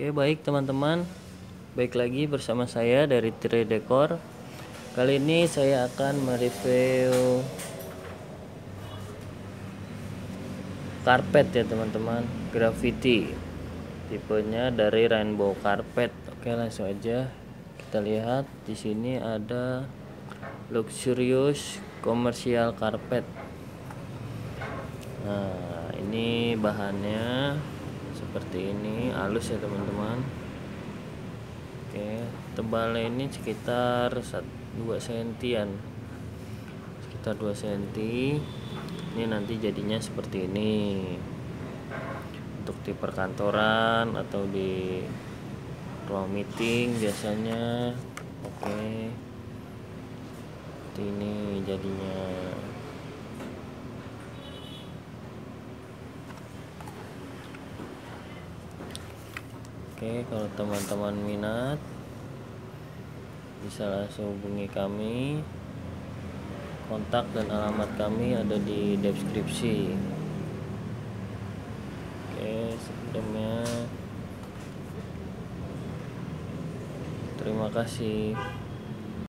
Oke baik teman-teman. Baik lagi bersama saya dari Tri Decor. Kali ini saya akan mereview Karpet ya teman-teman. Graffiti. Tipenya dari Rainbow Carpet. Oke langsung aja Kita lihat. Di sini ada Luxurious Commercial Carpet. Nah ini bahannya seperti ini halus ya teman-teman. Oke tebalnya ini sekitar 2 sentian. Sekitar 2 cm ini nanti jadinya seperti ini. Untuk di perkantoran atau di ruang meeting biasanya. Oke. Seperti ini jadinya Oke kalau teman-teman minat bisa langsung hubungi kami. Kontak dan alamat kami ada di deskripsi. Oke sebelumnya terima kasih